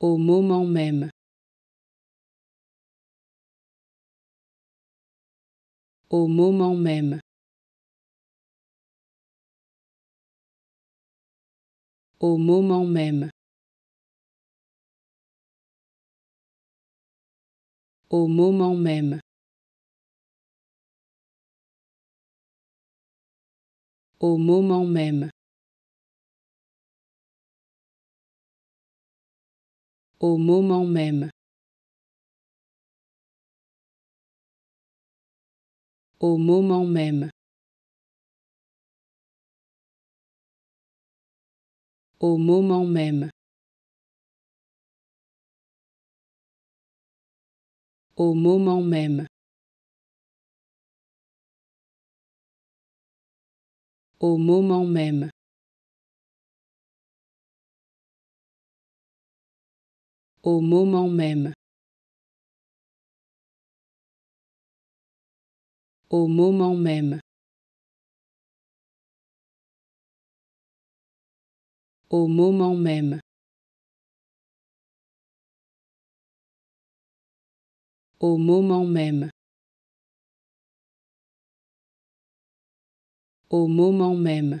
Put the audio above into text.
Au moment même. Au moment même. Au moment même. Au moment même. Au moment même. Au moment même. Au moment même. Au moment même. Au moment même. Au moment même. Au moment même. Au moment même. Au moment même. Au moment même. Au moment même.